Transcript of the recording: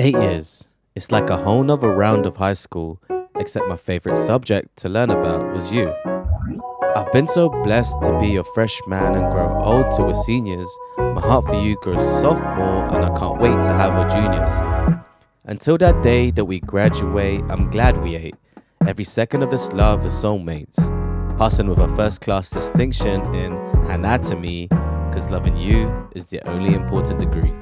Eight years. It's like a whole nother round of high school, except my favorite subject to learn about was you. I've been so blessed to be your freshman and grow old to a seniors. My heart for you grows sophomore, and I can't wait to have a juniors. Until that day that we graduate, I'm glad we ate. Every second of this love is soulmates. Passing with a first class distinction in anatomy, cause loving you is the only important degree.